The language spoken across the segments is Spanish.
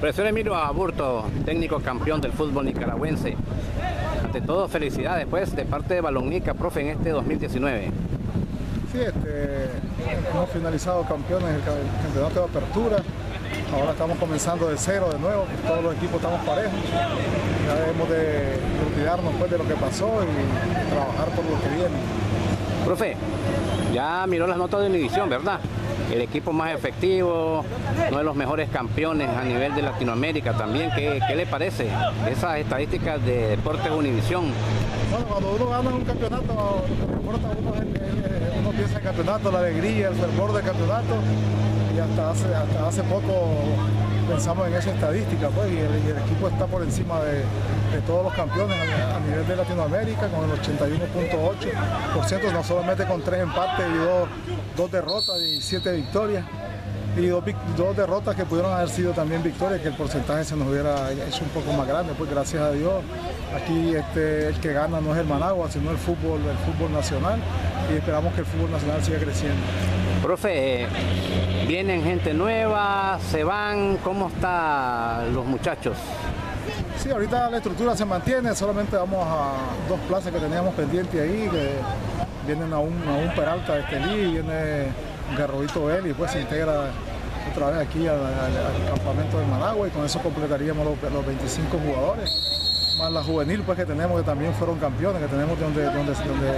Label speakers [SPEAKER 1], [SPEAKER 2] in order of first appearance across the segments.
[SPEAKER 1] Profesor Emilio Aburto, técnico campeón del fútbol nicaragüense. Ante todo, felicidades pues de parte de Balonnica, profe, en este 2019.
[SPEAKER 2] Sí, este, hemos finalizado campeones el campeonato de apertura. Ahora estamos comenzando de cero de nuevo, todos los equipos estamos parejos. Ya debemos de olvidarnos pues, de lo que pasó y trabajar por lo que viene.
[SPEAKER 1] Profe, ya miró las notas de Univisión, ¿verdad? El equipo más efectivo, uno de los mejores campeones a nivel de Latinoamérica también. ¿Qué, le parece esas estadísticas de Deportes Univisión?
[SPEAKER 2] Bueno, cuando uno gana un campeonato, importa uno es uno piensa en campeonato, la alegría, el fervor del campeonato. Y hasta hace, hasta hace poco pensamos en esa estadística, pues, y el, equipo está por encima de, todos los campeones a, nivel de Latinoamérica, con el 81.8%, no solamente con tres empates y dos, dos derrotas y siete victorias y dos, derrotas que pudieron haber sido también victorias, que el porcentaje se nos hubiera hecho un poco más grande, pues gracias a Dios aquí este, el que gana no es el Managua, sino el fútbol, el fútbol nacional y esperamos que el fútbol nacional siga creciendo.
[SPEAKER 1] Profe, vienen gente nueva, se van, ¿cómo están los muchachos?
[SPEAKER 2] Sí, ahorita la estructura se mantiene, solamente vamos a dos plazas que teníamos pendientes ahí, que vienen a un, a un Peralta de Estelí, viene Garroito él y después se integra otra vez aquí al, campamento de Managua y con eso completaríamos los, 25 jugadores más la juvenil pues que tenemos que también fueron campeones, que tenemos donde, donde, donde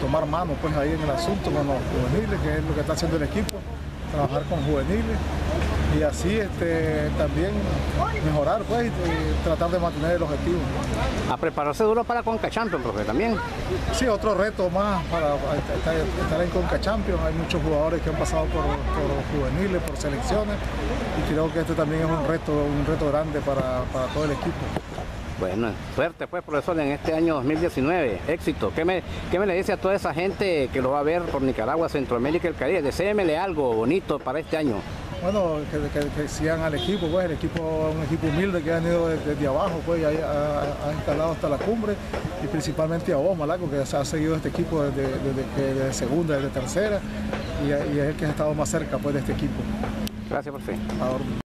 [SPEAKER 2] tomar mano pues ahí en el asunto con los juveniles, que es lo que está haciendo el equipo, trabajar con juveniles y así este, también mejorar pues y, tratar de mantener el objetivo.
[SPEAKER 1] A prepararse duro para Conca Champions, profe, también.
[SPEAKER 2] Sí, otro reto más para estar, en Conca Champions. Hay muchos jugadores que han pasado por, juveniles, por selecciones y creo que este también es un reto, un reto grande para, todo el equipo.
[SPEAKER 1] Bueno, suerte pues profesor en este año 2019, éxito. ¿Qué me, ¿Qué me le dice a toda esa gente que lo va a ver por Nicaragua, Centroamérica y el Caribe? Desémele algo bonito para este año
[SPEAKER 2] bueno, que, sigan al equipo, pues el equipo es un equipo humilde que ha venido desde, abajo, pues ha, ha, instalado hasta la cumbre y principalmente a vos, Malaco, que ha seguido este equipo desde, segunda, desde tercera y, y, es el que ha estado más cerca pues, de este equipo.
[SPEAKER 1] Gracias, por fin.